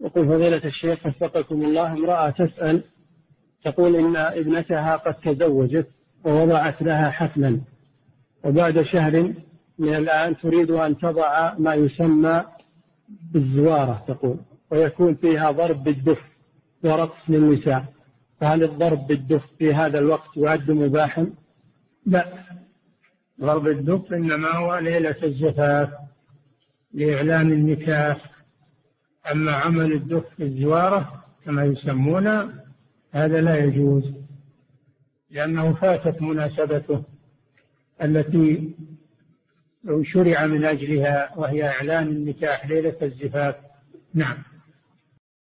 يقول فضيلة الشيخ وفقكم الله امرأة تسأل تقول إن ابنتها قد تزوجت ووضعت لها حفلا وبعد شهر من الآن تريد أن تضع ما يسمى بالزوارة تقول ويكون فيها ضرب بالدف ورقص للنساء فهل الضرب بالدف في هذا الوقت يعد مباحا؟ لا ضرب الدف إنما هو ليلة الزفاف لإعلان النكاح أما عمل الدف الزوارة كما يسمونه هذا لا يجوز لأنه فاتت مناسبته التي شرع من أجلها وهي إعلان النكاح ليلة الزفاف. نعم.